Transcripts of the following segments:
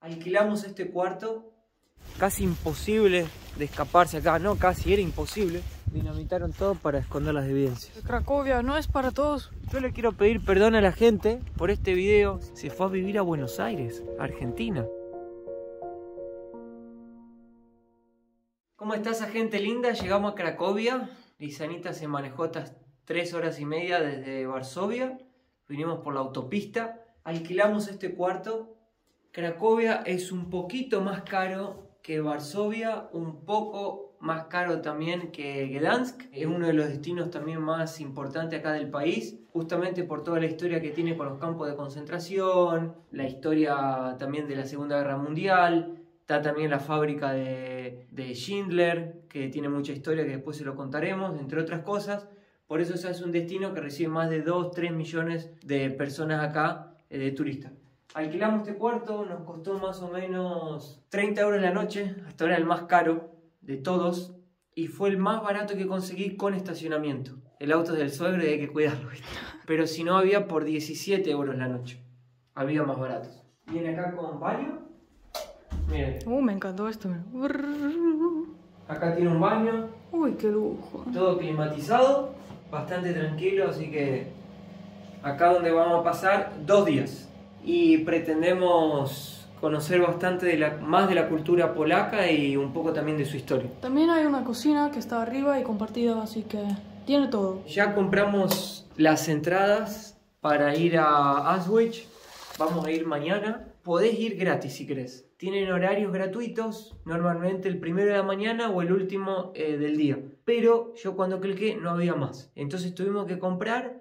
Alquilamos este cuarto. Casi imposible de escaparse acá, no, casi era imposible. Dinamitaron todo para esconder las evidencias. Cracovia no es para todos. Yo le quiero pedir perdón a la gente por este video. Se fue a vivir a Buenos Aires, Argentina. ¿Cómo estás, gente linda? Llegamos a Cracovia. Lisanita se manejó estas tres horas y media desde Varsovia. Vinimos por la autopista. Alquilamos este cuarto. Cracovia es un poquito más caro que Varsovia, un poco más caro también que Gdansk. Es uno de los destinos también más importantes acá del país, justamente por toda la historia que tiene con los campos de concentración, la historia también de la Segunda Guerra Mundial. Está también la fábrica de, de Schindler, que tiene mucha historia que después se lo contaremos, entre otras cosas. Por eso es un destino que recibe más de 2, 3 millones de personas acá, eh, de turistas. Alquilamos este cuarto, nos costó más o menos 30 euros la noche, hasta ahora el más caro de todos, y fue el más barato que conseguí con estacionamiento. El auto es del suegro y hay que cuidarlo, ¿viste? Pero si no, había por 17 euros la noche. Había más baratos. Viene acá con baño. Miren, Uh, me encantó esto. acá tiene un baño, Uy, qué lujo. todo climatizado, bastante tranquilo, así que acá donde vamos a pasar dos días. Y pretendemos conocer bastante de la, más de la cultura polaca y un poco también de su historia. También hay una cocina que está arriba y compartida, así que tiene todo. Ya compramos las entradas para ir a Auschwitz. Vamos a ir mañana. Podés ir gratis si querés. Tienen horarios gratuitos, normalmente el primero de la mañana o el último eh, del día. Pero yo cuando cliqué no había más. Entonces tuvimos que comprar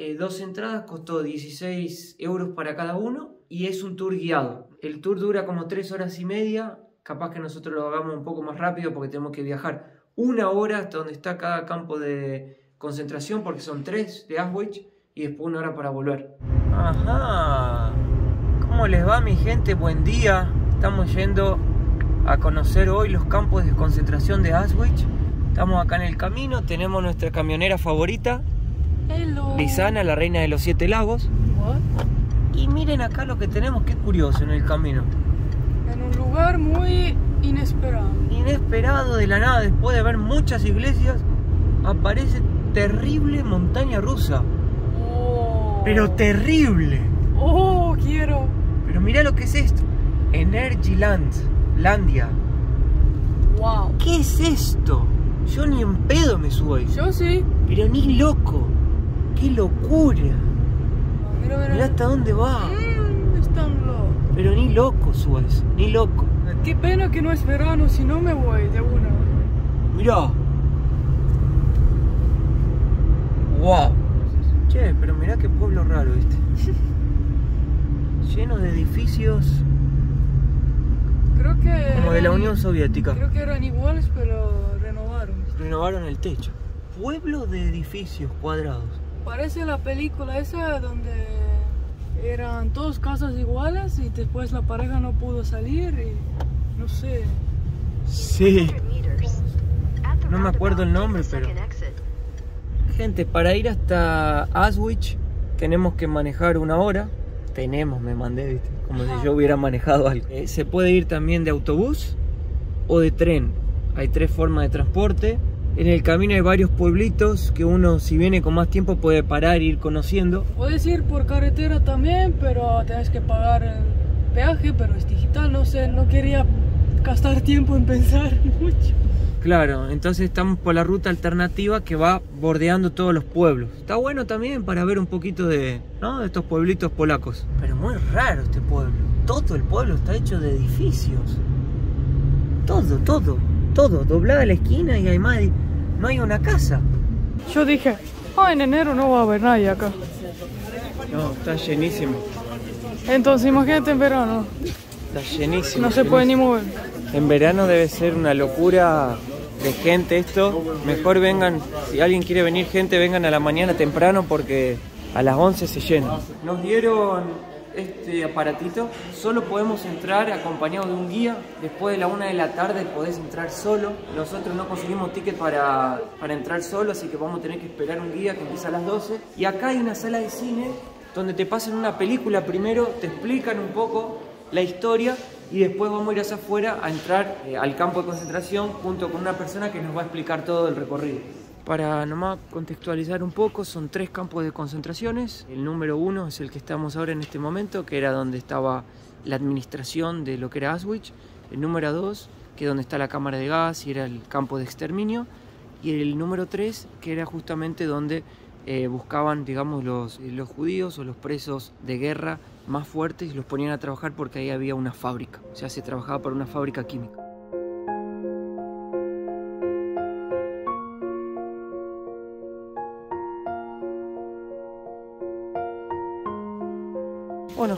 eh, dos entradas, costó 16 euros para cada uno y es un tour guiado. El tour dura como 3 horas y media. Capaz que nosotros lo hagamos un poco más rápido porque tenemos que viajar una hora hasta donde está cada campo de concentración porque son tres de Auschwitz y después una hora para volver. Ajá. ¿Cómo les va mi gente? Buen día. Estamos yendo a conocer hoy los campos de concentración de Auschwitz. Estamos acá en el camino, tenemos nuestra camionera favorita, Hello. Lisana, la reina de los siete lagos. What? Y miren acá lo que tenemos, qué curioso en el camino. En un lugar muy inesperado. Inesperado de la nada, después de ver muchas iglesias, aparece terrible montaña rusa. Oh. Pero terrible. Oh, quiero. Pero mira lo que es esto. Energyland, Landia. Wow. ¿Qué es esto? Yo ni en pedo me subo ahí. Yo sí. Pero ni loco. ¡Qué locura! Mira, mira. Mira hasta dónde va. Mm. Pero ni loco subo eso. Ni loco. Qué pena que no es verano, si no me voy de una. Mirá. Wow. Che, pero mirá qué pueblo raro este. Lleno de edificios Creo que. como de la Unión Soviética. Creo que eran iguales, pero renovaron. Renovaron el techo. Pueblo de edificios cuadrados. Parece la película esa donde eran todas casas iguales y después la pareja no pudo salir y no sé. Sí. No me acuerdo el nombre, pero... Gente, para ir hasta Auschwitz tenemos que manejar una hora. Tenemos, me mandé, ¿viste? Como si yo hubiera manejado algo. Eh, se puede ir también de autobús o de tren. Hay tres formas de transporte. En el camino hay varios pueblitos que uno, si viene con más tiempo, puede parar e ir conociendo. Puedes ir por carretera también, pero tienes que pagar el peaje, pero es digital, no sé, no quería gastar tiempo en pensar mucho. Claro, entonces estamos por la ruta alternativa que va bordeando todos los pueblos. Está bueno también para ver un poquito de, ¿no? de estos pueblitos polacos. Pero muy raro este pueblo. Todo el pueblo está hecho de edificios. Todo, todo, todo. Doblada la esquina y además no hay una casa. Yo dije, ah, en enero no va a haber nadie acá. No, está llenísimo. Entonces imagínate en verano, Está llenísimo. no se puede ni mover. En verano debe ser una locura de gente esto. Mejor vengan, si alguien quiere venir gente, vengan a la mañana temprano porque a las 11 se llena. Nos dieron este aparatito. Solo podemos entrar acompañados de un guía. Después de la una de la tarde podés entrar solo. Nosotros no conseguimos ticket para, para entrar solo, así que vamos a tener que esperar un guía que empieza a las 12. Y acá hay una sala de cine donde te pasan una película primero, te explican un poco la historia y después vamos a ir hacia afuera a entrar eh, al campo de concentración junto con una persona que nos va a explicar todo el recorrido. Para nomás contextualizar un poco, son tres campos de concentraciones. El número uno es el que estamos ahora en este momento, que era donde estaba la administración de lo que era Auschwitz. El número dos, que es donde está la cámara de gas y era el campo de exterminio. Y el número tres, que era justamente donde eh, buscaban, digamos, los, los judíos o los presos de guerra más fuertes y los ponían a trabajar porque ahí había una fábrica. O sea, se trabajaba para una fábrica química.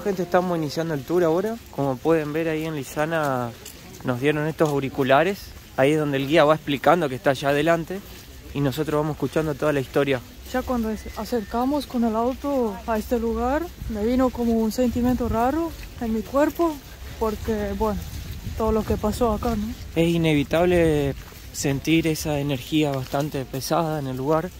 Gente, estamos iniciando el tour ahora. Como pueden ver ahí en Lisana nos dieron estos auriculares. Ahí es donde el guía va explicando que está allá adelante y nosotros vamos escuchando toda la historia. Ya cuando acercamos con el auto a este lugar, me vino como un sentimiento raro en mi cuerpo porque, bueno, todo lo que pasó acá, ¿no? Es inevitable sentir esa energía bastante pesada en el lugar.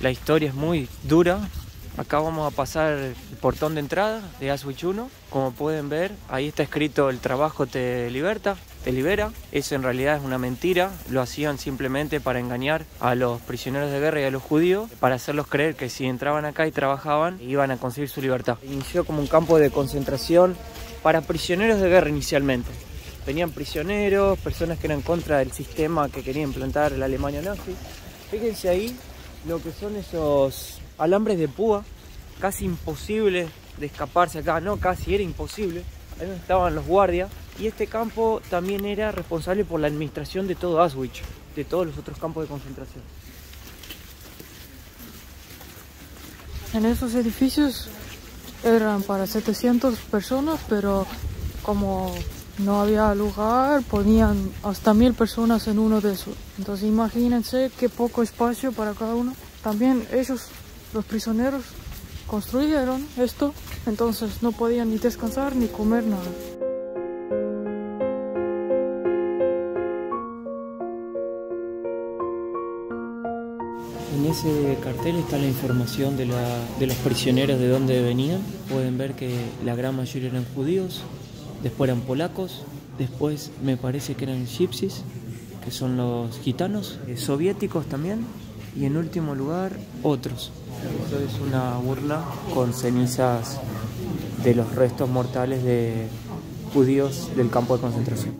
La historia es muy dura, Acá vamos a pasar el portón de entrada de 1. Como pueden ver, ahí está escrito el trabajo te liberta, te libera. Eso en realidad es una mentira. Lo hacían simplemente para engañar a los prisioneros de guerra y a los judíos, para hacerlos creer que si entraban acá y trabajaban, iban a conseguir su libertad. Inició como un campo de concentración para prisioneros de guerra inicialmente. Venían prisioneros, personas que eran contra del sistema que quería implantar la Alemania nazi. Fíjense ahí lo que son esos alambres de púa, casi imposible de escaparse acá, no, casi era imposible. Ahí estaban los guardias. Y este campo también era responsable por la administración de todo Auschwitz, de todos los otros campos de concentración. En esos edificios eran para 700 personas, pero como no había lugar, ponían hasta mil personas en uno de esos. Entonces imagínense qué poco espacio para cada uno. También ellos los prisioneros construyeron esto, entonces no podían ni descansar ni comer nada. En ese cartel está la información de, los prisioneros de dónde venían. Pueden ver que la gran mayoría eran judíos, después eran polacos, después me parece que eran gypsies, que son los gitanos, eh, soviéticos también, y en último lugar otros. Esto es una burla con cenizas de los restos mortales de judíos del campo de concentración.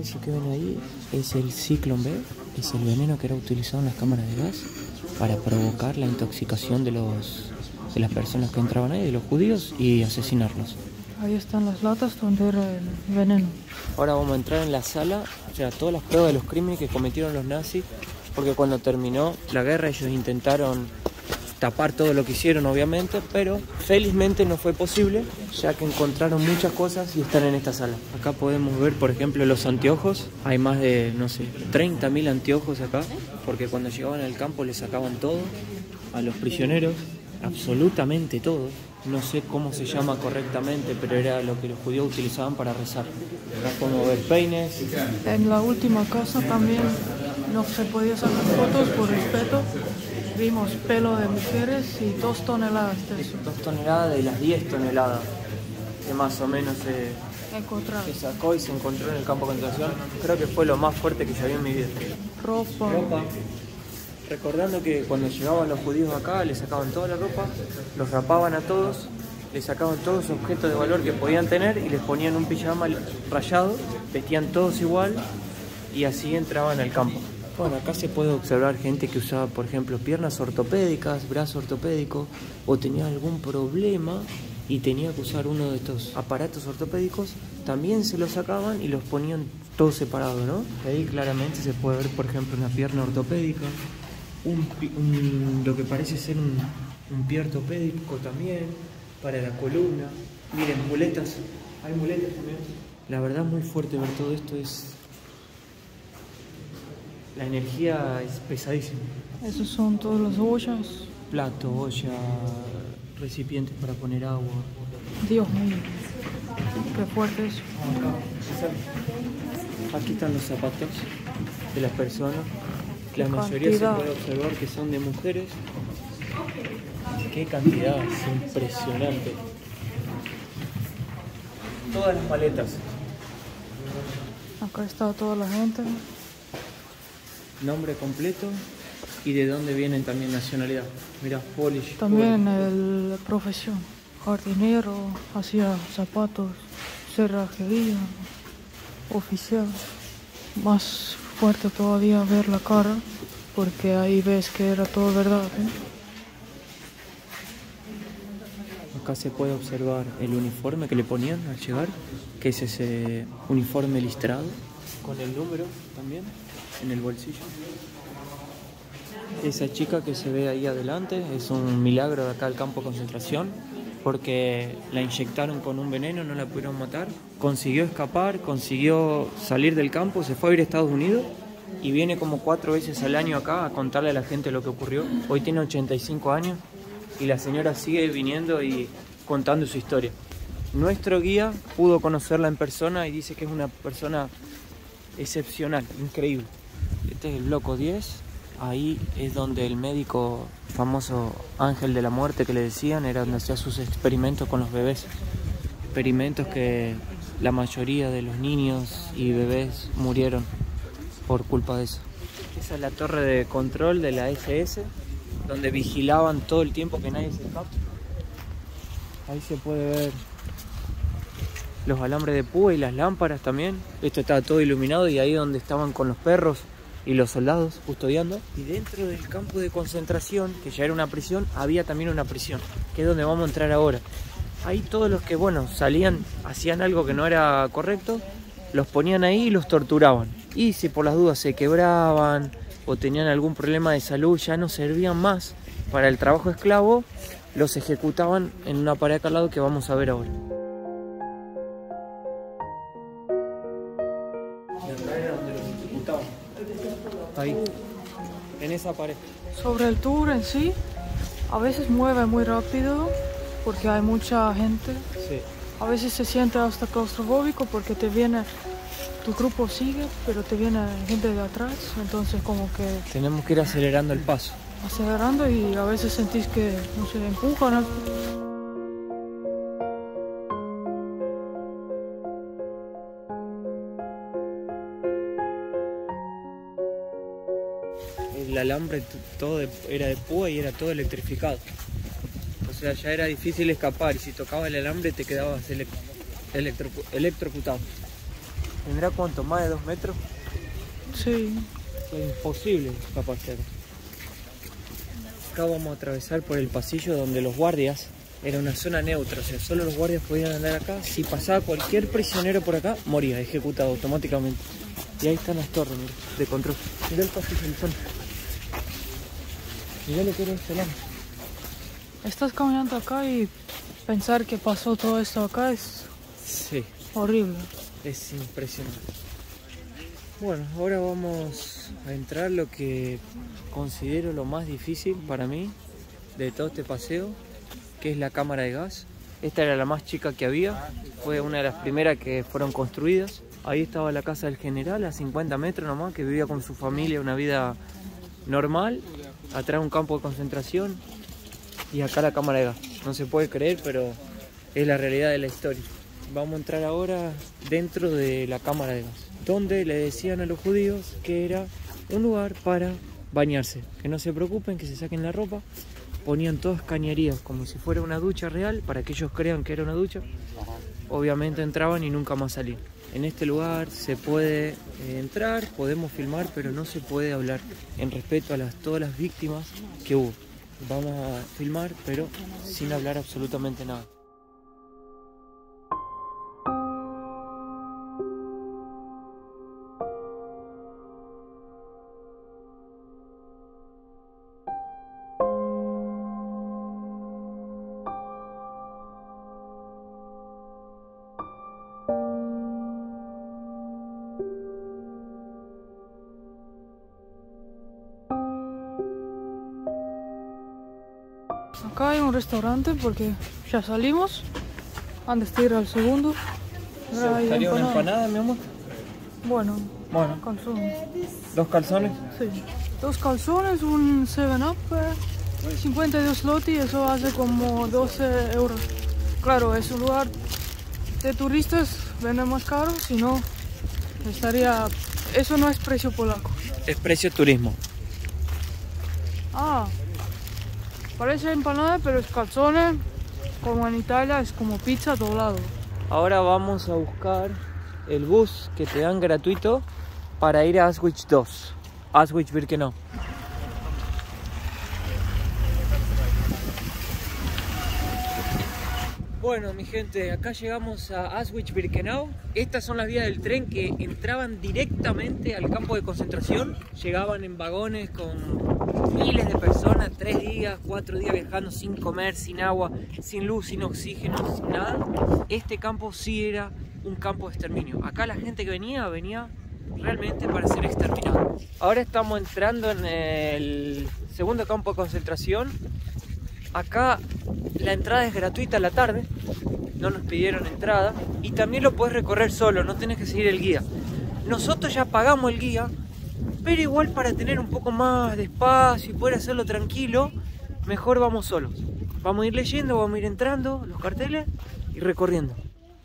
Eso que ven ahí es el Ciclón B, es el veneno que era utilizado en las cámaras de gas para provocar la intoxicación de, los, de las personas que entraban ahí, de los judíos, y asesinarlos. Ahí están las latas donde era el veneno. Ahora vamos a entrar en la sala, o sea, todas las pruebas de los crímenes que cometieron los nazis, porque cuando terminó la guerra ellos intentaron tapar todo lo que hicieron, obviamente, pero felizmente no fue posible, ya que encontraron muchas cosas y están en esta sala. Acá podemos ver, por ejemplo, los anteojos. Hay más de, no sé, 30.000 anteojos acá, porque cuando llegaban al campo les sacaban todo a los prisioneros, absolutamente todo no sé cómo se llama correctamente, pero era lo que los judíos utilizaban para rezar. Acá podemos ver peines. En la última casa también no se podía sacar fotos por respeto. Vimos pelo de mujeres y dos toneladas de eso. Dos toneladas de las 10 toneladas que más o menos se, se sacó y se encontró en el campo de concentración. Creo que fue lo más fuerte que ya vi en mi vida. Ropa. Ropa recordando que cuando llegaban los judíos acá les sacaban toda la ropa, los rapaban a todos, les sacaban todos los objetos de valor que podían tener y les ponían un pijama rayado, vestían todos igual y así entraban al campo. Bueno, acá se puede observar gente que usaba, por ejemplo, piernas ortopédicas, brazo ortopédico, o tenía algún problema y tenía que usar uno de estos aparatos ortopédicos, también se los sacaban y los ponían todos separados, ¿no? Ahí claramente se puede ver, por ejemplo, una pierna ortopédica, un, lo que parece ser un, un pie ortopédico también para la columna. Miren, muletas, hay muletas también. La verdad muy fuerte ver todo esto es... La energía es pesadísima. Esos son todos los ollas. Plato, olla, recipientes para poner agua. Dios mío, qué fuerte es. Aquí están los zapatos de las personas la mayoría se puede observar que son de mujeres Qué cantidad, es impresionante. Todas las maletas. Acá está toda la gente. Nombre completo y de dónde vienen también nacionalidad. Mira, Polish. También el profesión. Jardinero, hacía zapatos, cerrajería, oficial. Más fuerte todavía ver la cara, porque ahí ves que era todo verdad. ¿eh? Acá se puede observar el uniforme que le ponían al llegar, que es ese uniforme listrado, con el número también en el bolsillo. Esa chica que se ve ahí adelante es un milagro de acá al campo de concentración, porque la inyectaron con un veneno, no la pudieron matar. Consiguió escapar, consiguió salir del campo, se fue a ir a Estados Unidos y viene como cuatro veces al año acá a contarle a la gente lo que ocurrió. Hoy tiene 85 años y la señora sigue viniendo y contando su historia. Nuestro guía pudo conocerla en persona y dice que es una persona excepcional, increíble. Este es el bloco 10. Ahí es donde el médico famoso ángel de la muerte que le decían era donde hacía sus experimentos con los bebés. Experimentos que la mayoría de los niños y bebés murieron por culpa de eso. Esa es la torre de control de la SS, donde vigilaban todo el tiempo que nadie se escape. Ahí se puede ver los alambres de púa y las lámparas también. Esto estaba todo iluminado y ahí donde estaban con los perros y los soldados custodiando. Y dentro del campo de concentración, que ya era una prisión, había también una prisión, que es donde vamos a entrar ahora. Ahí todos los que, bueno, salían, hacían algo que no era correcto, los ponían ahí y los torturaban. Y si por las dudas se quebraban o tenían algún problema de salud, ya no servían más para el trabajo esclavo, los ejecutaban en una pared al lado que vamos a ver ahora. Ahí, en esa pared. Sobre el tour en sí, a veces mueve muy rápido porque hay mucha gente. Sí. A veces se siente hasta claustrofóbico porque te viene, tu grupo sigue, pero te viene gente de atrás, entonces como que Tenemos que ir acelerando el paso. acelerando y a veces sentís que, no sé, empujan. ¿no? Alambre todo de- era de púa y era todo electrificado. O sea, ya era difícil escapar y si tocaba el alambre te quedabas elec- electrocu- electrocutado. ¿Tendrá cuánto? ¿Más de dos metros? Sí, Es imposible escaparse acá. Acá vamos a atravesar por el pasillo donde los guardias era una zona neutra, o sea, solo los guardias podían andar acá. Si pasaba cualquier prisionero por acá, moría, ejecutado automáticamente. Y ahí están las torres mira, de control. Mirá el pasillo del fondo. Mirá lo que era este estás caminando acá y pensar que pasó todo esto acá es Sí, horrible. es impresionante. Bueno, ahora vamos a entrar lo que considero lo más difícil para mí de todo este paseo, que es la cámara de gas. Esta era la más chica que había, fue una de las primeras que fueron construidas. Ahí estaba la casa del general, a 50 metros nomás, que vivía con su familia una vida normal. Atrás un campo de concentración y acá la cámara de gas. No se puede creer, pero es la realidad de la historia. Vamos a entrar ahora dentro de la cámara de gas, donde le decían a los judíos que era un lugar para bañarse, que no se preocupen, que se saquen la ropa. Ponían todas cañerías como si fuera una ducha real para que ellos crean que era una ducha. Obviamente entraban y nunca más salían. En este lugar se puede eh, entrar, podemos filmar, pero no se puede hablar en respeto a las, todas las víctimas que hubo. Vamos a filmar, pero sin hablar absolutamente nada. Restaurante porque ya salimos. Antes de ir al segundo. Hay ¿Estaría una empanada. empanada, mi amor? Bueno, Bueno, calzones. dos calzones. Sí. Dos calzones, un 7-up. eh, 52 loti, eso hace como 12 euros. Claro, es un lugar de turistas, vende más caro, si no, estaría... Eso no es precio polaco. Es precio turismo. Ah, parece empanada, pero es calzone, como en Italia, es como pizza doblado. Ahora vamos a buscar el bus que te dan gratuito para ir a Auschwitz 2. Auschwitz Birkenau. Bueno, mi gente, acá llegamos a Auschwitz-Birkenau. Estas son las vías del tren que entraban directamente al campo de concentración. Llegaban en vagones con miles de personas, tres días, cuatro días viajando sin comer, sin agua, sin luz, sin oxígeno, sin nada. Este campo sí era un campo de exterminio. Acá la gente que venía, venía realmente para ser exterminada. Ahora estamos entrando en el segundo campo de concentración. Acá la entrada es gratuita a la tarde, no nos pidieron entrada y también lo puedes recorrer solo, no tienes que seguir el guía. Nosotros ya pagamos el guía, pero igual para tener un poco más de espacio y poder hacerlo tranquilo, mejor vamos solos. Vamos a ir leyendo, vamos a ir entrando los carteles y recorriendo.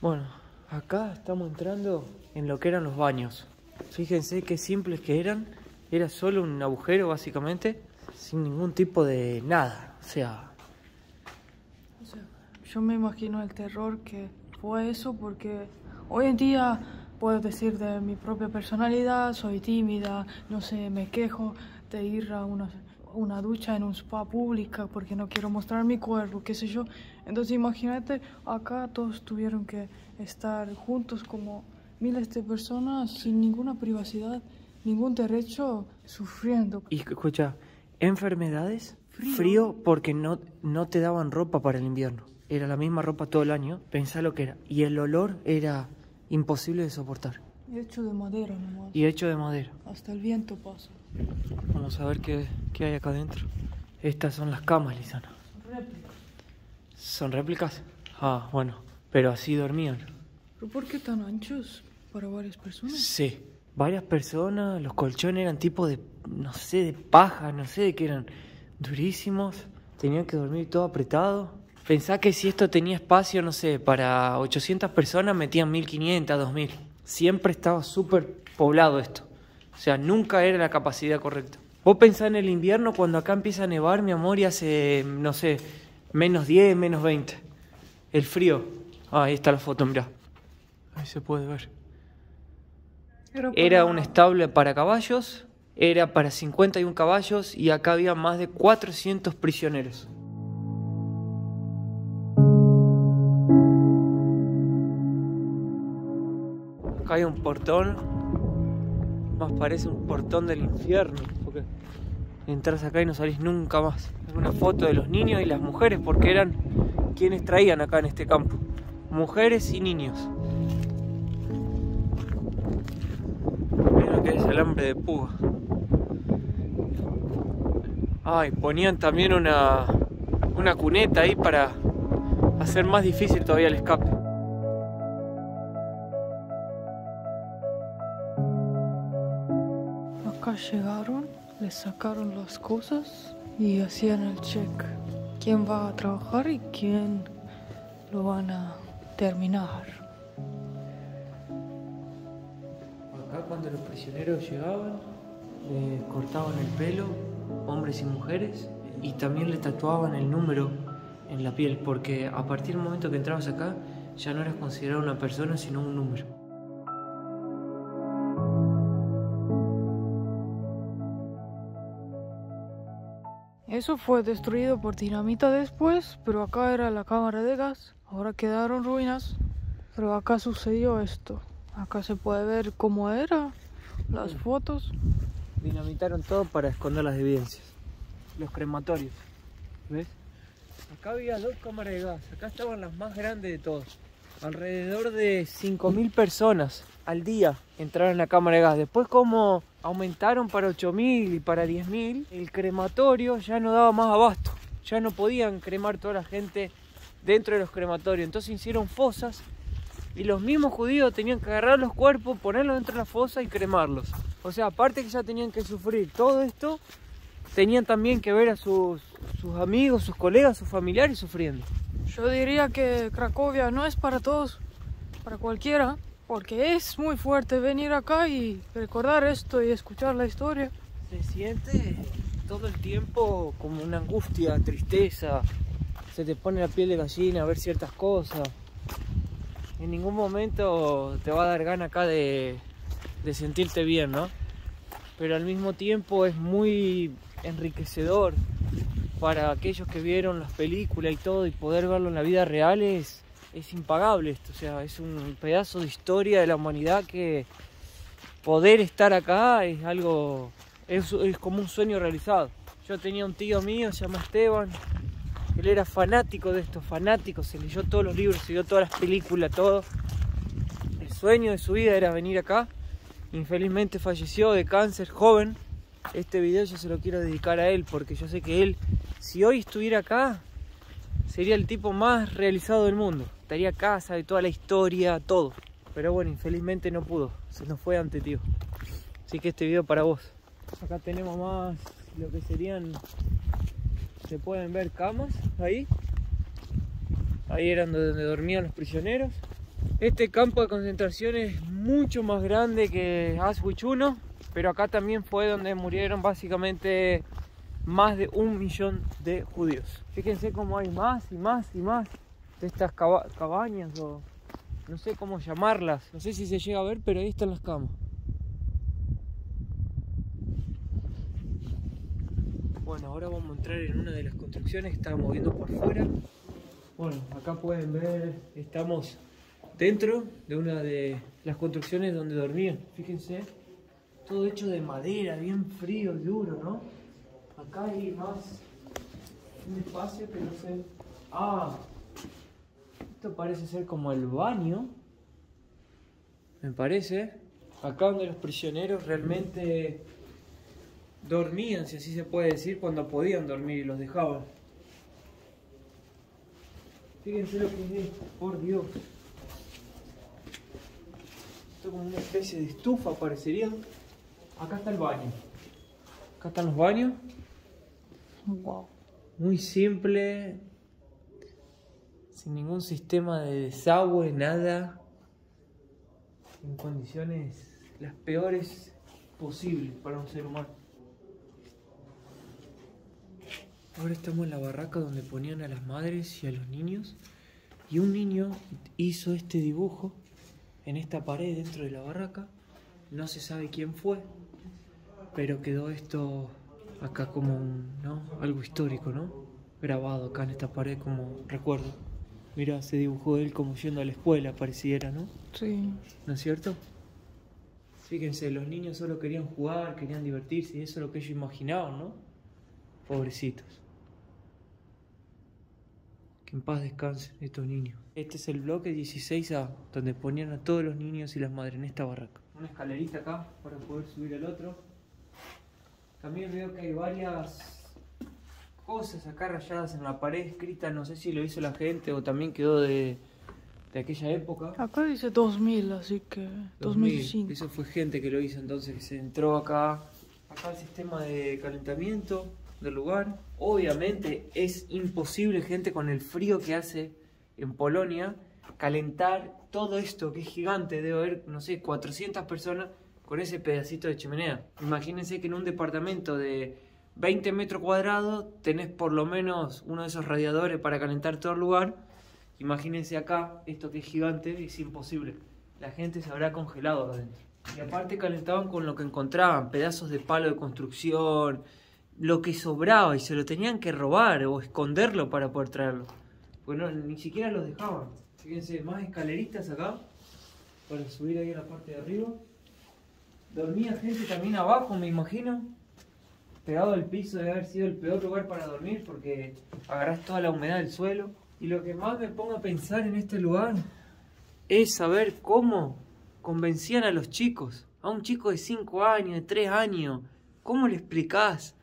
Bueno, acá estamos entrando en lo que eran los baños. Fíjense qué simples que eran. Era solo un agujero básicamente, sin ningún tipo de nada. O sea, yo me imagino el terror que fue eso porque hoy en día puedo decir de mi propia personalidad, soy tímida, no sé, me quejo de ir a una, una ducha en un spa pública porque no quiero mostrar mi cuerpo, qué sé yo. Entonces imagínate, acá todos tuvieron que estar juntos como miles de personas sin ninguna privacidad, ningún derecho, sufriendo. y escucha, enfermedades, frío, porque no, no te daban ropa para el invierno. Era la misma ropa todo el año. Pensá lo que era. Y el olor era imposible de soportar. Hecho de madera nomás. Y hecho de madera. Hasta el viento pasa. Vamos a ver qué, qué hay acá adentro. Estas son las camas, Lisana. Réplica. ¿Son réplicas? Ah, bueno. Pero así dormían. ¿Pero por qué tan anchos para varias personas? Sí. Varias personas, los colchones eran tipo de, no sé, de paja, no sé de qué eran. Durísimos. Tenían que dormir todo apretado. Pensá que si esto tenía espacio, no sé, para 800 personas metían 1500, 2000. Siempre estaba súper poblado esto. O sea, nunca era la capacidad correcta. Vos pensás en el invierno cuando acá empieza a nevar, mi amor, y hace, no sé, menos 10, menos 20. El frío. Ah, ahí está la foto, mirá. Ahí se puede ver. Era, un estable para caballos, era para 51 caballos y acá había más de 400 prisioneros. Acá hay un portón, más parece un portón del infierno, porque entras acá y no salís nunca más. Es una foto de los niños y las mujeres, porque eran quienes traían acá en este campo. Mujeres y niños. Que es el hambre de púa. Ay, ponían también una, una cuneta ahí para hacer más difícil todavía el escape. Acá llegaron, les sacaron las cosas y hacían el check. ¿Quién va a trabajar y quién lo van a terminar? Acá cuando los prisioneros llegaban, le cortaban el pelo, hombres y mujeres, y también le tatuaban el número en la piel, porque a partir del momento que entrabas acá, ya no eras considerado una persona, sino un número. Eso fue destruido por dinamita después, pero acá era la cámara de gas. Ahora quedaron ruinas, pero acá sucedió esto. Acá se puede ver cómo era, las fotos. Dinamitaron todo para esconder las evidencias. Los crematorios. ¿Ves? Acá había dos cámaras de gas. Acá estaban las más grandes de todas. Alrededor de 5.000 personas al día entraron en la cámara de gas. Después como aumentaron para 8.000 y para 10.000, el crematorio ya no daba más abasto. Ya no podían cremar toda la gente dentro de los crematorios. Entonces hicieron fosas y los mismos judíos tenían que agarrar los cuerpos, ponerlos dentro de la fosa y cremarlos. O sea, aparte que ya tenían que sufrir todo esto, tenían también que ver a sus sus amigos, sus colegas, sus familiares sufriendo. Yo diría que Cracovia no es para todos, para cualquiera, porque es muy fuerte venir acá y recordar esto y escuchar la historia. Se siente todo el tiempo como una angustia, tristeza, se te pone la piel de gallina a ver ciertas cosas. En ningún momento te va a dar gana acá de, de sentirte bien, ¿no? Pero al mismo tiempo es muy enriquecedor para aquellos que vieron las películas y todo y poder verlo en la vida real es, es impagable esto, o sea, es un pedazo de historia de la humanidad que poder estar acá es algo, es, es como un sueño realizado. Yo tenía un tío mío, se llama Esteban, él era fanático de esto, fanático, se leyó todos los libros, se vio todas las películas, todo. El sueño de su vida era venir acá. Infelizmente falleció de cáncer joven. Este video yo se lo quiero dedicar a él porque yo sé que él, si hoy estuviera acá, sería el tipo más realizado del mundo. Estaría acá, sabe toda la historia, todo. Pero bueno, infelizmente no pudo. Se nos fue ante tío. Así que este video para vos. Acá tenemos más lo que serían se pueden ver camas ahí. Ahí eran donde dormían los prisioneros. Este campo de concentración es mucho más grande que Auschwitz 1, pero acá también fue donde murieron básicamente más de un millón de judíos. Fíjense cómo hay más y más y más de estas cabañas o no sé cómo llamarlas. No sé si se llega a ver, pero ahí están las camas. Bueno, ahora vamos a entrar en una de las construcciones que estábamos viendo por fuera. Bueno, acá pueden ver, estamos dentro de una de las construcciones donde dormían. Fíjense, todo hecho de madera, bien frío duro, ¿no? Acá hay más un espacio que no sé. Ah, esto parece ser como el baño. Me parece. Acá donde los prisioneros realmente dormían, si así se puede decir, cuando podían dormir y los dejaban. Fíjense lo que es por Dios. Esto como una especie de estufa parecería. Acá está el baño. Acá están los baños. Wow. Muy simple. Sin ningún sistema de desagüe, nada. En condiciones las peores posibles para un ser humano. Ahora estamos en la barraca donde ponían a las madres y a los niños. Y un niño hizo este dibujo en esta pared dentro de la barraca. No se sabe quién fue, pero quedó esto acá como un, ¿no? algo histórico, ¿no? Grabado acá en esta pared como recuerdo. Mira, se dibujó él como yendo a la escuela, pareciera, ¿no? Sí. ¿No es cierto? Fíjense, los niños solo querían jugar, querían divertirse y eso es lo que ellos imaginaban, ¿no? Pobrecitos en paz descansen estos niños. Este es el bloque 16A, donde ponían a todos los niños y las madres en esta barraca. Una escalerita acá para poder subir al otro. También veo que hay varias cosas acá rayadas en la pared escritas, no sé si lo hizo la gente o también quedó de, de aquella época. Acá dice 2000, así que 2005. Eso fue gente que lo hizo entonces, que se entró acá. Acá el sistema de calentamiento, del lugar. Obviamente es imposible, gente, con el frío que hace en Polonia, calentar todo esto que es gigante. Debe haber, no sé, 400 personas con ese pedacito de chimenea. Imagínense que en un departamento de 20 metros cuadrados tenés por lo menos uno de esos radiadores para calentar todo el lugar. Imagínense acá, esto que es gigante, es imposible. La gente se habrá congelado adentro. Y aparte calentaban con lo que encontraban, pedazos de palo de construcción, lo que sobraba y se lo tenían que robar o esconderlo para poder traerlo. Porque ni siquiera los dejaban. Fíjense, más escaleritas acá para subir ahí a la parte de arriba. Dormía gente también abajo, me imagino. Pegado al piso debe haber sido el peor lugar para dormir porque agarrás toda la humedad del suelo. Y lo que más me pongo a pensar en este lugar es saber cómo convencían a los chicos. A un chico de 5 años, de 3 años. ¿Cómo le explicás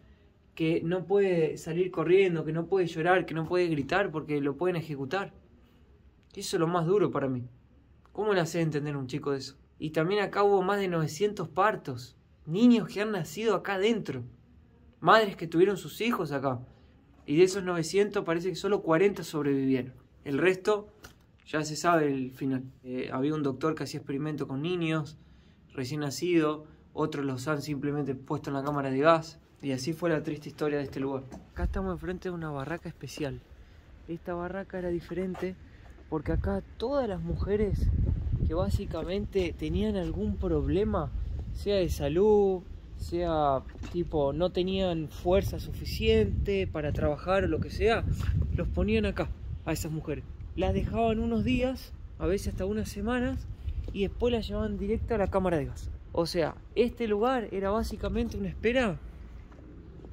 que no puede salir corriendo, que no puede llorar, que no puede gritar porque lo pueden ejecutar. Eso es lo más duro para mí. ¿Cómo le hace entender a un chico de eso? Y también acá hubo más de 900 partos. Niños que han nacido acá adentro. Madres que tuvieron sus hijos acá. Y de esos 900 parece que solo 40 sobrevivieron. El resto ya se sabe el final. Eh, había un doctor que hacía experimento con niños recién nacidos, otros los han simplemente puesto en la cámara de gas. Y así fue la triste historia de este lugar. Acá estamos enfrente de una barraca especial. Esta barraca era diferente porque acá todas las mujeres que básicamente tenían algún problema, sea de salud, sea tipo no tenían fuerza suficiente para trabajar o lo que sea, los ponían acá a esas mujeres. Las dejaban unos días, a veces hasta unas semanas, y después las llevaban directo a la cámara de gas. O sea, este lugar era básicamente una espera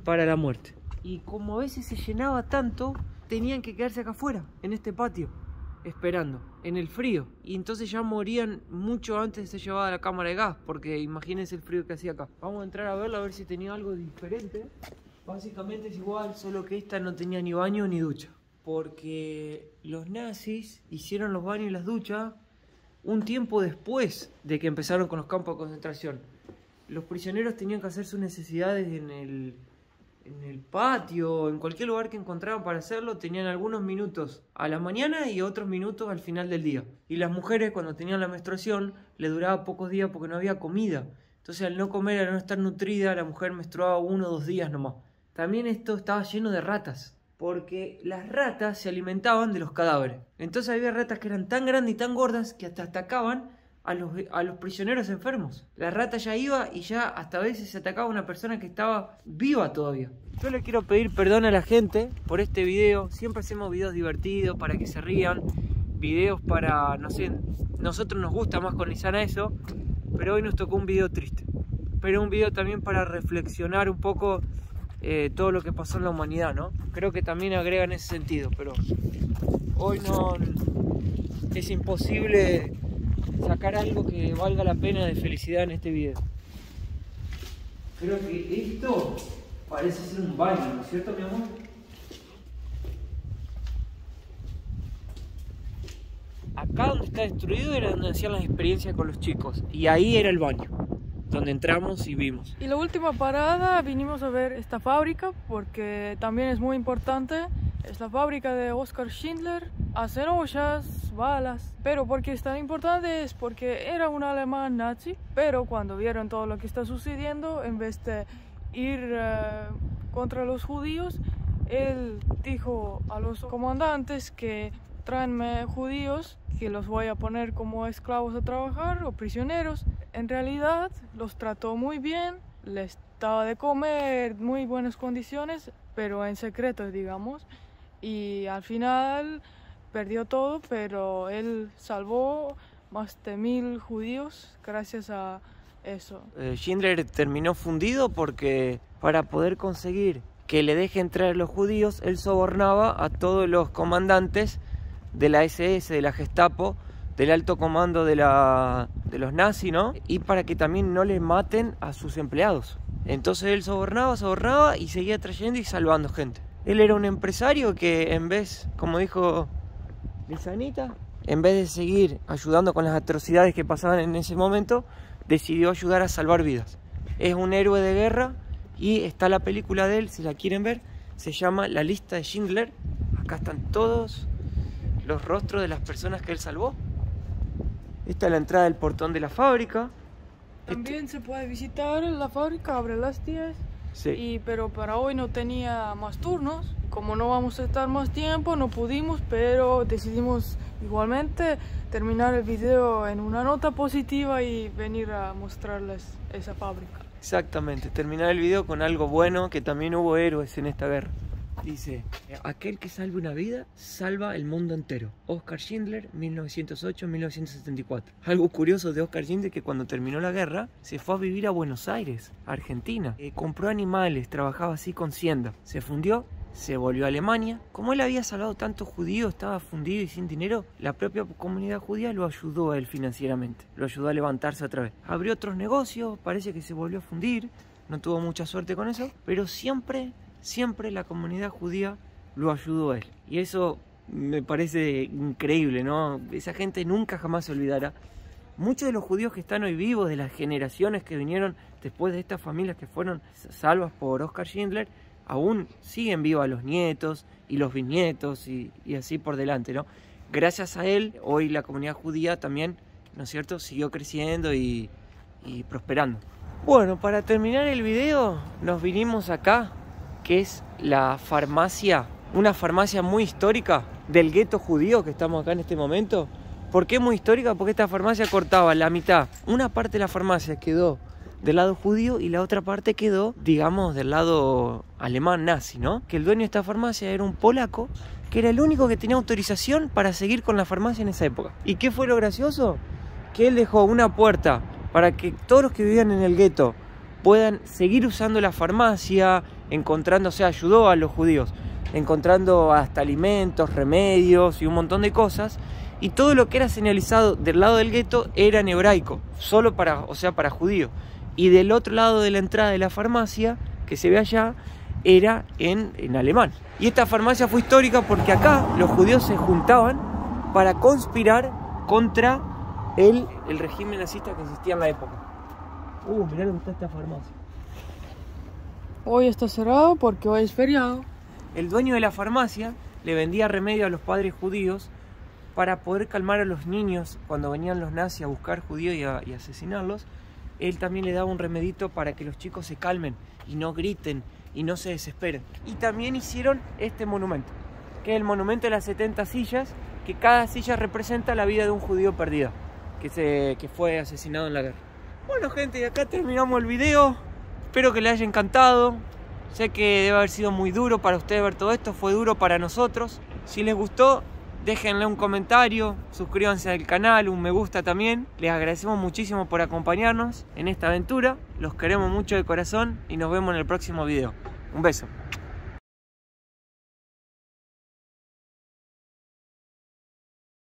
para la muerte. Y como a veces se llenaba tanto, tenían que quedarse acá afuera, en este patio, esperando, en el frío. Y entonces ya morían mucho antes de ser llevada a la cámara de gas, porque imagínense el frío que hacía acá. Vamos a entrar a verla a ver si tenía algo diferente. Básicamente es igual, solo que esta no tenía ni baño ni ducha. Porque los nazis hicieron los baños y las duchas un tiempo después de que empezaron con los campos de concentración. Los prisioneros tenían que hacer sus necesidades en el, en el patio, en cualquier lugar que encontraban para hacerlo, tenían algunos minutos a la mañana y otros minutos al final del día. Y las mujeres cuando tenían la menstruación le duraba pocos días porque no había comida. Entonces al no comer, al no estar nutrida, la mujer menstruaba uno o dos días nomás. También esto estaba lleno de ratas porque las ratas se alimentaban de los cadáveres. Entonces había ratas que eran tan grandes y tan gordas que hasta atacaban a los, a los prisioneros enfermos. La rata ya iba y ya hasta a veces se atacaba a una persona que estaba viva todavía. Yo le quiero pedir perdón a la gente por este video. Siempre hacemos videos divertidos para que se rían. Videos para, no sé, nosotros nos gusta más con Lisana eso. Pero hoy nos tocó un video triste. Pero un video también para reflexionar un poco eh, todo lo que pasó en la humanidad, ¿no? Creo que también agrega en ese sentido, pero hoy no es imposible sacar algo que valga la pena de felicidad en este video. Creo que esto parece ser un baño, ¿no es cierto, mi amor? Acá donde está destruido era donde hacían las experiencias con los chicos y ahí era el baño donde entramos y vimos. Y la última parada vinimos a ver esta fábrica porque también es muy importante. Es la fábrica de Oscar Schindler. Hacen ollas, balas. Pero porque es tan importante es porque era un alemán nazi. Pero cuando vieron todo lo que está sucediendo, en vez de ir eh, contra los judíos, él dijo a los comandantes que tráenme judíos que los voy a poner como esclavos a trabajar o prisioneros. En realidad los trató muy bien, les daba de comer, muy buenas condiciones, pero en secreto, digamos. Y al final perdió todo, pero él salvó más de mil judíos gracias a eso. Eh, Schindler terminó fundido porque para poder conseguir que le deje entrar los judíos, él sobornaba a todos los comandantes de la SS, de la Gestapo, del alto comando de, de los nazis, ¿no? Y para que también no le maten a sus empleados. Entonces él sobornaba, sobornaba y seguía trayendo y salvando gente. Él era un empresario que en vez, como dijo Lisanita, en vez de seguir ayudando con las atrocidades que pasaban en ese momento, decidió ayudar a salvar vidas. Es un héroe de guerra y está la película de él, si la quieren ver, se llama La lista de Schindler. Acá están todos los rostros de las personas que él salvó. Esta es la entrada del portón de la fábrica. También se puede visitar la fábrica, abre las 10. Sí. Y, pero para hoy no tenía más turnos. Como no vamos a estar más tiempo, no pudimos, pero decidimos igualmente terminar el video en una nota positiva y venir a mostrarles esa fábrica. Exactamente, terminar el video con algo bueno, que también hubo héroes en esta guerra. Dice, aquel que salve una vida, salva el mundo entero. Oscar Schindler, 1908-1974. Algo curioso de Oscar Schindler que cuando terminó la guerra, se fue a vivir a Buenos Aires, Argentina. Eh, compró animales, trabajaba así con sienda. Se fundió, se volvió a Alemania. Como él había salvado tantos judíos, estaba fundido y sin dinero, la propia comunidad judía lo ayudó a él financieramente. Lo ayudó a levantarse otra vez. Abrió otros negocios, parece que se volvió a fundir. No tuvo mucha suerte con eso, pero siempre siempre la comunidad judía lo ayudó a él. Y eso me parece increíble, ¿no? Esa gente nunca jamás se olvidará. Muchos de los judíos que están hoy vivos, de las generaciones que vinieron después de estas familias que fueron salvas por Oscar Schindler, aún siguen vivos los nietos y los bisnietos y, así por delante, ¿no? Gracias a él, hoy la comunidad judía también, ¿no es cierto?, siguió creciendo y, y prosperando. Bueno, para terminar el video, nos vinimos acá, que es la farmacia, una farmacia muy histórica del gueto judío que estamos acá en este momento. ¿Por qué muy histórica? Porque esta farmacia cortaba la mitad. Una parte de la farmacia quedó del lado judío y la otra parte quedó, digamos, del lado alemán nazi, ¿no? Que el dueño de esta farmacia era un polaco que era el único que tenía autorización para seguir con la farmacia en esa época. ¿Y qué fue lo gracioso? Que él dejó una puerta para que todos los que vivían en el gueto puedan seguir usando la farmacia, sea, ayudó a los judíos, encontrando hasta alimentos, remedios y un montón de cosas y todo lo que era señalizado del lado del gueto era en hebraico, solo para, o sea, para judíos. Y del otro lado de la entrada de la farmacia, que se ve allá, era en, en alemán. Y esta farmacia fue histórica porque acá los judíos se juntaban para conspirar contra el, el régimen nazista que existía en la época. Uh, mirá lo que está esta farmacia. Hoy está cerrado porque hoy es feriado. El dueño de la farmacia le vendía remedio a los padres judíos para poder calmar a los niños cuando venían los nazis a buscar judíos y, a, asesinarlos, él también le daba un remedito para que los chicos se calmen y no griten y no se desesperen. Y también hicieron este monumento, que es el monumento de las 70 sillas, que cada silla representa la vida de un judío perdido, que, se, que fue asesinado en la guerra. Bueno gente, acá terminamos el video. Espero que les haya encantado. Sé que debe haber sido muy duro para ustedes ver todo esto, fue duro para nosotros. Si les gustó, déjenle un comentario, suscríbanse al canal, un me gusta también. Les agradecemos muchísimo por acompañarnos en esta aventura. Los queremos mucho de corazón y nos vemos en el próximo video. Un beso.